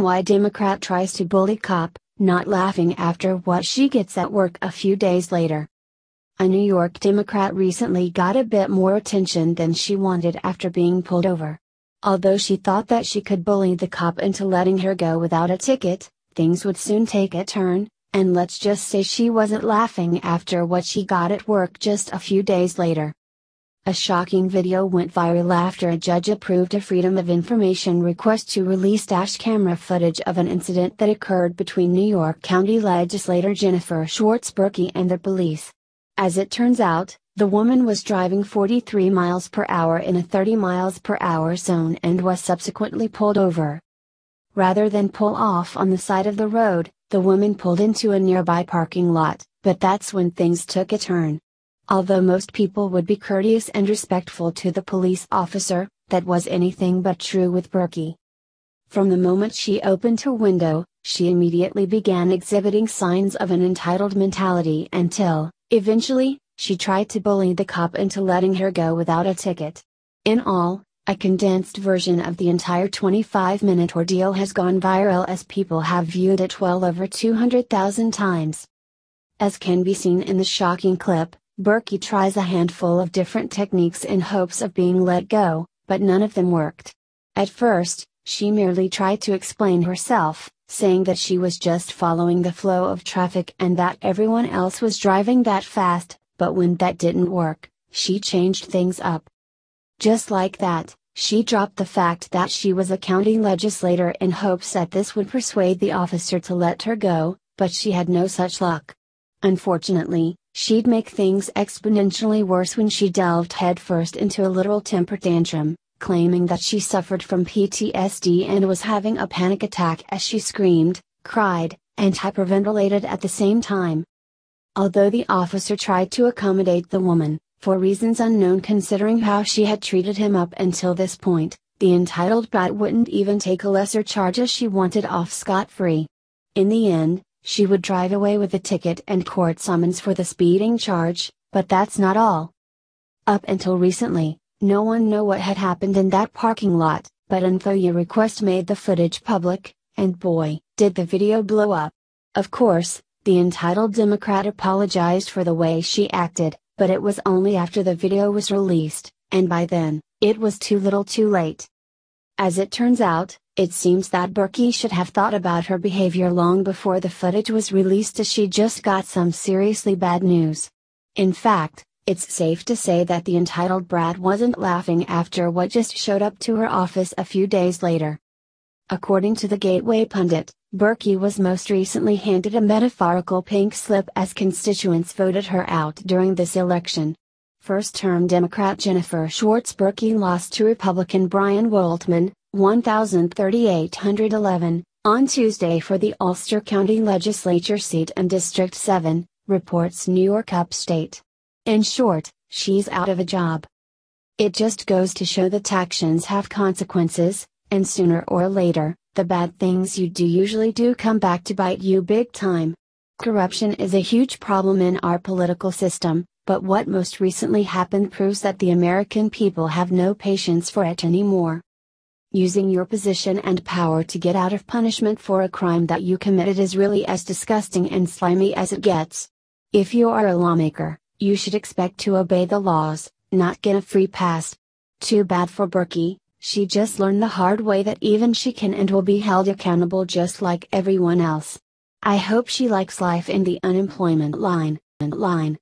why Democrat tries to bully cop, not laughing after what she gets at work a few days later. A New York Democrat recently got a bit more attention than she wanted after being pulled over. Although she thought that she could bully the cop into letting her go without a ticket, things would soon take a turn, and let's just say she wasn't laughing after what she got at work just a few days later. A shocking video went viral after a judge approved a Freedom of Information request to release dash camera footage of an incident that occurred between New York County legislator Jennifer Schwartz Berky and the police. As it turns out, the woman was driving 43 miles per hour in a 30 miles per hour zone and was subsequently pulled over. Rather than pull off on the side of the road, the woman pulled into a nearby parking lot, but that's when things took a turn. Although most people would be courteous and respectful to the police officer, that was anything but true with Berky. From the moment she opened her window, she immediately began exhibiting signs of an entitled mentality until, eventually, she tried to bully the cop into letting her go without a ticket. In all, a condensed version of the entire 25 minute ordeal has gone viral as people have viewed it well over 200,000 times. As can be seen in the shocking clip, Berky tries a handful of different techniques in hopes of being let go, but none of them worked. At first, she merely tried to explain herself, saying that she was just following the flow of traffic and that everyone else was driving that fast, but when that didn't work, she changed things up. Just like that, she dropped the fact that she was a county legislator in hopes that this would persuade the officer to let her go, but she had no such luck. Unfortunately, she'd make things exponentially worse when she delved headfirst into a literal temper tantrum, claiming that she suffered from PTSD and was having a panic attack as she screamed, cried, and hyperventilated at the same time. Although the officer tried to accommodate the woman, for reasons unknown considering how she had treated him up until this point, the entitled brat wouldn't even take a lesser charge as she wanted off scot free. In the end, she would drive away with a ticket and court summons for the speeding charge, but that's not all. Up until recently, no one knew what had happened in that parking lot, but an FOIA request made the footage public, and boy, did the video blow up. Of course, the entitled Democrat apologized for the way she acted, but it was only after the video was released, and by then, it was too little too late. As it turns out, it seems that Berky should have thought about her behavior long before the footage was released as she just got some seriously bad news. In fact, it's safe to say that the entitled brat wasn't laughing after what just showed up to her office a few days later. According to the Gateway pundit, Berky was most recently handed a metaphorical pink slip as constituents voted her out during this election. First term Democrat Jennifer Schwartz Berky lost to Republican Brian Woltman, 1,3811, on Tuesday for the Ulster County Legislature seat and District 7, reports New York Upstate. In short, she's out of a job. It just goes to show that actions have consequences, and sooner or later, the bad things you do usually do come back to bite you big time. Corruption is a huge problem in our political system, but what most recently happened proves that the American people have no patience for it anymore. Using your position and power to get out of punishment for a crime that you committed is really as disgusting and slimy as it gets. If you are a lawmaker, you should expect to obey the laws, not get a free pass. Too bad for Berky, she just learned the hard way that even she can and will be held accountable just like everyone else. I hope she likes life in the unemployment line. line.